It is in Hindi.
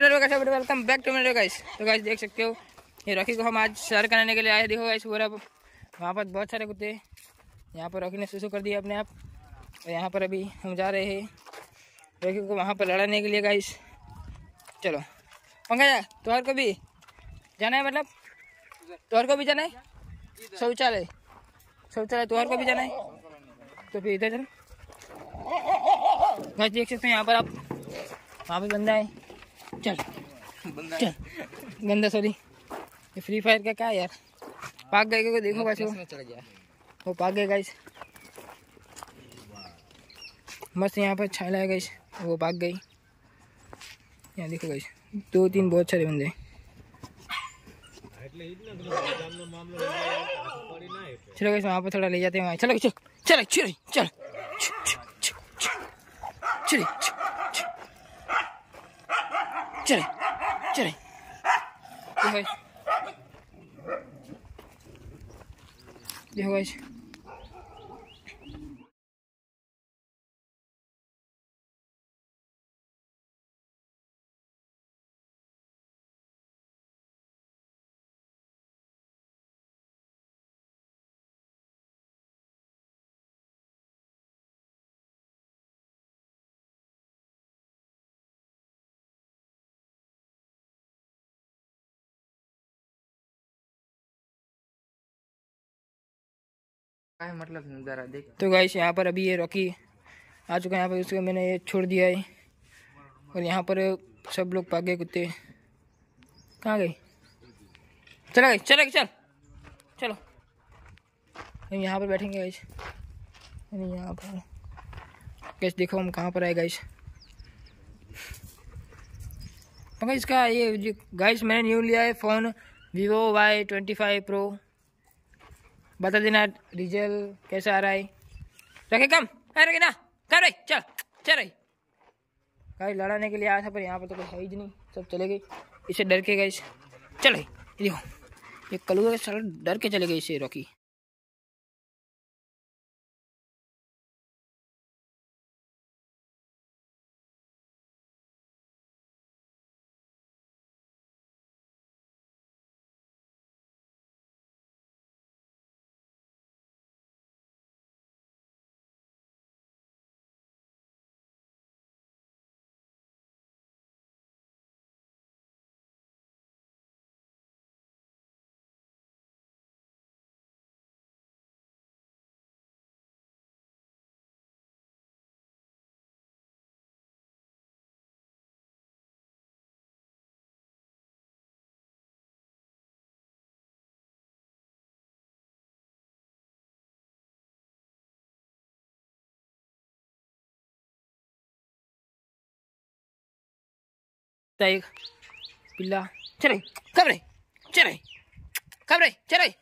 वेलकम बैक टू मेरे गाइस तो गाइस देख सकते हो, ये रॉकी को हम आज सैर कराने के लिए आए देखो गाइस पूरा वहाँ पर बहुत सारे कुत्ते यहाँ पर रॉकी ने सुसु कर दिया अपने आप। और यहाँ पर अभी हम जा रहे हैं। रॉकी को वहाँ पर लड़ाने के लिए गाइस चलो, पंकज, तोहर को भी जाना है मतलब? तोहर को भी जाना है? शौचालय। शौचालय, तोहर को भी जाना है? तो फिर इधर चलो। गाइस देख सकते हैं, यहाँ पर आप, वहाँ पर बंदा है। चल। चल। गंदा सॉरी ये फ्री फायर का क्या है यार? पाक गए को देखो वो चला गया? वो पाक गए गाइस मस्त यहाँ पर छाला है गाइस वो पाक गई। यहाँ देखो गाइस दो तीन बहुत सारे बंदे चलो गाइस वहाँ पर थोड़ा ले जाते हैं वहाँ। चलो चल चल चल चल चल। चले चले। देखो देखो काय मतलब जरा देख। तो गाइस यहाँ पर अभी ये रॉकी आ चुका है, यहाँ पर उसको मैंने ये छोड़ दिया है। और यहाँ पर सब लोग गए कुत्ते। कहाँ गए? चला गई चला गई चल? चलो। हम यहाँ पर बैठेंगे गाइस अरे यहाँ पर। गैस देखो हम कहाँ पर आए गाइस मगर इसका ये गाइस मैंने न्यू लिया है phone Vivo Y twenty five pro बता देना, डीजल कैसा आ रहा है? रखे कम रखे ना, कर रही चल चल रही गाइस लड़ाने के लिए आया था, पर यहाँ पर तो कोई है ही नहीं, सब चले गए। इसे डर के गए चल रही ये कलू साला डर के चले गए इसे, रॉकी। एक पिल्ला चल रही कब रही चल रही कब रही चल रही